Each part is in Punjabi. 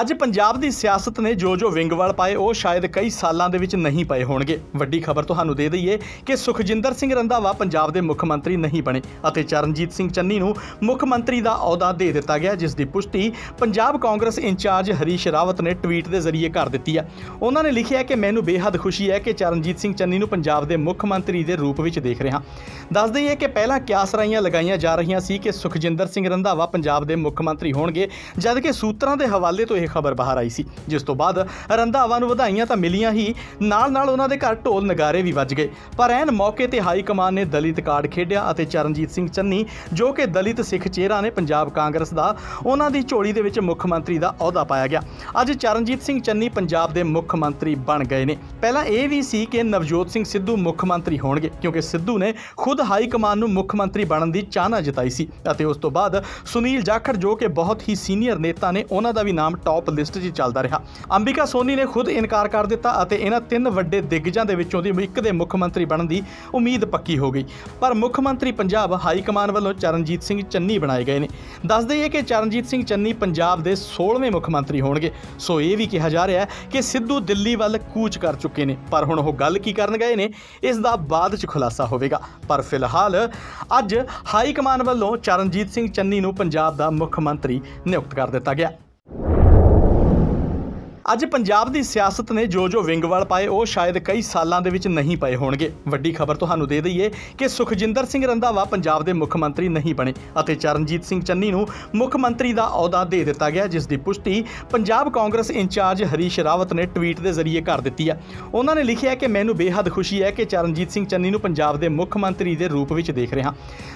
ਅੱਜ ਪੰਜਾਬ ਦੀ ਸਿਆਸਤ ਨੇ ਜੋ ਜੋ ਵਿੰਗਵਾਲ ਪਾਏ, ਉਹ ਸ਼ਾਇਦ ਕਈ ਸਾਲਾਂ ਦੇ ਵਿੱਚ ਨਹੀਂ ਪਏ ਹੋਣਗੇ। ਵੱਡੀ ਖਬਰ ਤੁਹਾਨੂੰ ਦੇ ਦਈਏ ਕਿ ਸੁਖਜਿੰਦਰ ਸਿੰਘ ਰੰਧਾਵਾ ਪੰਜਾਬ ਦੇ ਮੁੱਖ ਮੰਤਰੀ ਨਹੀਂ ਬਣੇ ਅਤੇ ਚਰਨਜੀਤ ਸਿੰਘ ਚੰਨੀ ਨੂੰ ਮੁੱਖ ਮੰਤਰੀ ਦਾ ਅਹੁਦਾ ਦੇ ਦਿੱਤਾ ਗਿਆ, ਜਿਸ ਦੀ ਪੁਸ਼ਟੀ ਪੰਜਾਬ ਕਾਂਗਰਸ ਇੰਚਾਰਜ ਹਰੀਸ਼ ਰਾਵਤ ਨੇ ਟਵੀਟ ਦੇ ਜ਼ਰੀਏ ਕਰ ਦਿੱਤੀ ਹੈ। ਉਹਨਾਂ ਨੇ ਲਿਖਿਆ ਕਿ ਮੈਨੂੰ ਬੇਹੱਦ ਖੁਸ਼ੀ ਹੈ ਕਿ ਚਰਨਜੀਤ ਸਿੰਘ ਚੰਨੀ ਨੂੰ ਪੰਜਾਬ ਦੇ ਮੁੱਖ ਮੰਤਰੀ ਦੇ ਰੂਪ ਵਿੱਚ ਦੇਖ ਰਿਹਾ ਦੱਸ ਦਈਏ ਕਿ ਪਹਿਲਾਂ ਕਿਆਸ ਰਾਈਆਂ ਲਗਾਈਆਂ ਜਾ ਰਹੀਆਂ ਸੀ ਕਿ ਸੁਖਜਿੰਦਰ ਸਿੰਘ ਰੰਧਾਵਾ ਪੰਜਾਬ ਦੇ ਮੁੱਖ ਮੰਤਰੀ ਹੋਣਗੇ, ਜਦਕਿ ਸੂਤਰਾਂ ਦੇ ਹਵਾਲੇ ਤੋਂ ਇਹ ਖਬਰ ਬਾਹਰ ਆਈ ਸੀ। ਜਿਸ ਤੋਂ ਬਾਅਦ ਰੰਧਾਵਾ ਨੂੰ ਵਧਾਈਆਂ ਤਾਂ ਮਿਲੀਆਂ ਹੀ, ਨਾਲ-ਨਾਲ ਉਹਨਾਂ ਦੇ ਘਰ ਢੋਲ ਨਗਾਰੇ ਵੀ ਵੱਜ ਗਏ। ਪਰ ਐਨ ਮੌਕੇ ਤੇ ਹਾਈ ਕਮਾਨ ਨੇ ਦਲਿਤ ਕਾਰਡ ਖੇਡਿਆ ਅਤੇ ਚਰਨਜੀਤ ਸਿੰਘ ਚੰਨੀ, ਜੋ ਕਿ ਦਲਿਤ ਸਿੱਖ ਚਿਹਰਾ ਨੇ ਪੰਜਾਬ ਕਾਂਗਰਸ ਦਾ, ਉਹਨਾਂ ਦੀ ਝੋਲੀ ਦੇ ਵਿੱਚ ਮੁੱਖ ਮੰਤਰੀ ਦਾ ਅਹੁਦਾ ਪਾਇਆ ਗਿਆ। ਅੱਜ ਚਰਨਜੀਤ ਸਿੰਘ ਚੰਨੀ ਪੰਜਾਬ ਦੇ ਮੁੱਖ ਮੰਤਰੀ ਬਣ ਗਏ ਨੇ। ਪਹਿਲਾਂ ਇਹ ਵੀ ਸੀ ਕਿ ਨਵਜੋਤ ਸਿੰਘ ਸਿੱਧੂ ਮੁੱਖ ਮੰਤਰੀ ਹੋਣਗੇ, ਕਿਉਂਕਿ ਸਿੱਧੂ ਨੇ ਖੁਦ ਹਾਈ ਕਮਾਨ ਨੂੰ ਮੁੱਖ ਮੰਤਰੀ ਬਣਨ ਦੀ ਚਾਹਨਾ ਜਤਾਈ ਸੀ ਅਤੇ ਉਸ ਤੋਂ ਬਾਅਦ ਸੁਨੀਲ ਜਾਖੜ ਜੋ ਕਿ ਬਹੁਤ ਹੀ ਸੀਨੀਅਰ ਨੇਤਾ ਨੇ, ਉਹਨਾਂ ਦਾ ਵੀ ਨਾਮ ਟੌਪ ਲਿਸਟ 'ਚ ਚੱਲਦਾ ਰਿਹਾ। ਅੰਬਿਕਾ ਸੋਨੀ ਨੇ ਖੁਦ ਇਨਕਾਰ ਕਰ ਦਿੱਤਾ ਅਤੇ ਇਹਨਾਂ ਤਿੰਨ ਵੱਡੇ ਦਿੱਗਜਾਂ ਦੇ ਵਿੱਚੋਂ ਦੀ ਇੱਕ ਦੇ ਮੁੱਖ ਮੰਤਰੀ ਬਣਨ ਦੀ ਉਮੀਦ ਪੱਕੀ ਹੋ ਗਈ। ਪਰ ਮੁੱਖ ਮੰਤਰੀ ਪੰਜਾਬ ਹਾਈ ਕਮਾਨ ਵੱਲੋਂ ਚਰਨਜੀਤ ਸਿੰਘ ਚੰਨੀ ਬਣਾਏ ਗਏ ਨੇ। ਦੱਸ ਦਈਏ ਕਿ ਚਰਨਜੀਤ ਸਿੰਘ ਚੰਨੀ ਪੰਜਾਬ ਦੇ 16ਵੇਂ ਮੁੱਖ ਮੰਤਰੀ ਹੋਣਗੇ। ਸੋ ਇਹ ਵੀ ਕਿਹਾ ਜਾ ਰਿਹਾ ਹੈ ਕਿ ਸਿੱਧੂ ਦਿੱਲੀ ਵੱਲ ਕੂਚ ਕਰ ਚੁੱਕੇ ਨੇ। ਪਰ ਹੁਣ ਉਹ ਗੱਲ ਕੀ ਕਰਨ ਗਏ ਨੇ, ਇਸ ਦਾ ਬਾਅਦ 'ਚ ਖੁਲਾਸਾ ਹੋਵੇਗਾ। ਪਰ ਫਿਲਹਾਲ ਅੱਜ ਹਾਈ ਕਮਾਨ ਵੱਲੋਂ ਚਰਨਜੀਤ ਸਿੰਘ ਚੰਨੀ ਨੂੰ ਪੰਜਾਬ ਦਾ ਮੁੱਖ ਮੰਤਰੀ ਨਿਯੁਕਤ ਕਰ ਦਿੱਤਾ ਗਿਆ। ਅੱਜ ਪੰਜਾਬ ਦੀ ਸਿਆਸਤ ਨੇ ਜੋ ਜੋ ਵਿੰਗਵਲ ਪਾਏ, ਉਹ ਸ਼ਾਇਦ ਕਈ ਸਾਲਾਂ ਦੇ ਵਿੱਚ ਨਹੀਂ ਪਏ ਹੋਣਗੇ। ਵੱਡੀ ਖਬਰ ਤੁਹਾਨੂੰ ਦੇ ਦਈਏ ਕਿ ਸੁਖਜਿੰਦਰ ਸਿੰਘ ਰੰਧਾਵਾ ਪੰਜਾਬ ਦੇ ਮੁੱਖ ਮੰਤਰੀ ਨਹੀਂ ਬਣੇ ਅਤੇ ਚਰਨਜੀਤ ਸਿੰਘ ਚੰਨੀ ਨੂੰ ਮੁੱਖ ਮੰਤਰੀ ਦਾ ਅਹੁਦਾ ਦੇ ਦਿੱਤਾ ਗਿਆ, ਜਿਸ ਦੀ ਪੁਸ਼ਟੀ ਪੰਜਾਬ ਕਾਂਗਰਸ ਇੰਚਾਰਜ ਹਰੀਸ਼ ਰਾਵਤ ਨੇ ਟਵੀਟ ਦੇ ਜ਼ਰੀਏ ਕਰ ਦਿੱਤੀ ਹੈ। ਉਹਨਾਂ ਨੇ ਲਿਖਿਆ ਕਿ ਮੈਨੂੰ ਬੇਹੱਦ ਖੁਸ਼ੀ ਹੈ ਕਿ ਚਰਨਜੀਤ ਸਿੰਘ ਚੰਨੀ ਨੂੰ ਪੰਜਾਬ ਦੇ ਮੁੱਖ ਮੰਤਰੀ ਦੇ ਰੂਪ ਵਿੱਚ ਦੇਖ ਰਿਹਾ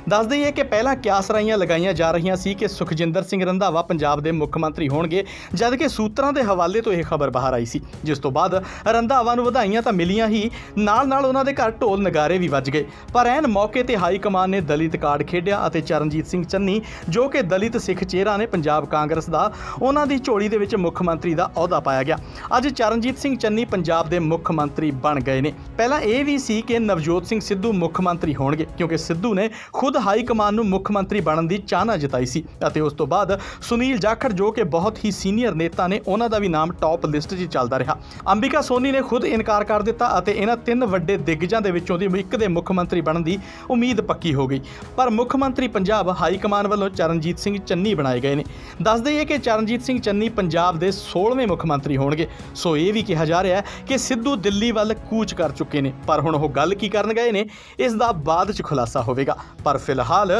ਦੱਸ ਦਈਏ ਕਿ ਪਹਿਲਾਂ ਕਿਆਸ ਰਾਈਆਂ ਲਗਾਈਆਂ ਜਾ ਰਹੀਆਂ ਸੀ ਕਿ ਸੁਖਜਿੰਦਰ ਸਿੰਘ ਰੰਧਾਵਾ ਪੰਜਾਬ ਦੇ ਮੁੱਖ ਮੰਤਰੀ ਹੋਣਗੇ, ਜਦਕਿ ਸੂਤਰਾਂ ਦੇ ਹਵਾਲੇ ਤੋਂ ਇਹ ਖਬਰ ਬਾਹਰ ਆਈ ਸੀ, ਜਿਸ ਤੋਂ ਬਾਅਦ ਰੰਧਾਵਾ ਨੂੰ ਵਧਾਈਆਂ ਤਾਂ ਮਿਲੀਆਂ ਹੀ, ਨਾਲ-ਨਾਲ ਉਹਨਾਂ ਦੇ ਘਰ ਢੋਲ ਨਗਾਰੇ ਵੀ ਵੱਜ ਗਏ। ਪਰ ਐਨ ਮੌਕੇ ਤੇ ਹਾਈ ਕਮਾਨ ਨੇ ਦਲਿਤ ਕਾਰਡ ਖੇਡਿਆ ਅਤੇ ਚਰਨਜੀਤ ਸਿੰਘ ਚੰਨੀ, ਜੋ ਕਿ ਦਲਿਤ ਸਿੱਖ ਚਿਹਰਾ ਨੇ ਪੰਜਾਬ ਕਾਂਗਰਸ ਦਾ, ਉਹਨਾਂ ਦੀ ਝੋਲੀ ਦੇ ਵਿੱਚ ਮੁੱਖ ਮੰਤਰੀ ਦਾ ਅਹੁਦਾ ਪਾਇਆ ਗਿਆ। ਅੱਜ ਚਰਨਜੀਤ ਸਿੰਘ ਚੰਨੀ ਪੰਜਾਬ ਦੇ ਮੁੱਖ ਮੰਤਰੀ ਬਣ ਗਏ ਨੇ। ਪਹਿਲਾਂ ਇਹ ਵੀ ਸੀ ਕਿ ਨਵਜੋਤ ਸਿੰਘ ਸਿੱਧੂ ਮੁੱਖ ਮੰਤਰੀ ਹੋਣਗੇ, ਕਿਉਂਕਿ ਸਿੱਧੂ ਨੇ ਖੁਦ ਹਾਈ ਕਮਾਨ ਨੂੰ ਮੁੱਖ ਮੰਤਰੀ ਬਣਨ ਦੀ ਚਾਹਨਾ ਜਤਾਈ ਸੀ। ਅਤੇ ਉਸ ਤੋਂ ਬਾਅਦ ਸੁਨੀਲ ਜਾਖੜ, ਜੋ ਕਿ ਬਹੁਤ ਹੀ ਸੀਨੀਅਰ ਨੇਤਾ ਨੇ, ਉਹਨਾਂ ਦਾ ਵੀ ਨਾਮ ਟੌਪ ਲਿਸਟ 'ਚ ਚੱਲਦਾ ਰਿਹਾ। ਅੰਬਿਕਾ ਸੋਨੀ ਨੇ ਖੁਦ ਇਨਕਾਰ ਕਰ ਦਿੱਤਾ ਅਤੇ ਇਹਨਾਂ ਤਿੰਨ ਵੱਡੇ ਦਿੱਗਜਾਂ ਦੇ ਵਿੱਚੋਂ ਦੀ ਇੱਕ ਦੇ ਮੁੱਖ ਮੰਤਰੀ ਬਣਨ ਦੀ ਉਮੀਦ ਪੱਕੀ ਹੋ ਗਈ। ਪਰ ਮੁੱਖ ਮੰਤਰੀ ਪੰਜਾਬ ਹਾਈ ਕਮਾਨ ਵੱਲੋਂ ਚਰਨਜੀਤ ਸਿੰਘ ਚੰਨੀ ਬਣਾਏ ਗਏ ਨੇ। ਦੱਸ ਦਈਏ ਕਿ ਚਰਨਜੀਤ ਸਿੰਘ ਚੰਨੀ ਪੰਜਾਬ ਦੇ 16ਵੇਂ ਮੁੱਖ ਮੰਤਰੀ ਹੋਣਗੇ। ਸੋ ਇਹ ਵੀ ਕਿਹਾ ਜਾ ਰਿਹਾ ਹੈ ਕਿ ਸਿੱਧੂ ਦਿੱਲੀ ਵੱਲ ਕੂਚ ਕਰ ਚੁੱਕੇ ਨੇ। ਪਰ ਹੁਣ ਉਹ ਗੱਲ ਕੀ ਕਰਨ ਗਏ ਨੇ, ਇਸ ਦਾ ਬਾਅਦ 'ਚ ਖੁਲਾਸਾ ਹੋਵੇਗਾ। ਪਰ ਫਿਲਹਾਲ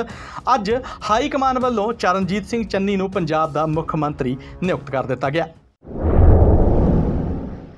ਅੱਜ ਹਾਈ ਕਮਾਨ ਵੱਲੋਂ ਚਰਨਜੀਤ ਸਿੰਘ ਚੰਨੀ ਨੂੰ ਪੰਜਾਬ ਦਾ ਮੁੱਖ ਮੰਤਰੀ ਨਿਯੁਕਤ ਕਰ ਦਿੱਤਾ ਗਿਆ।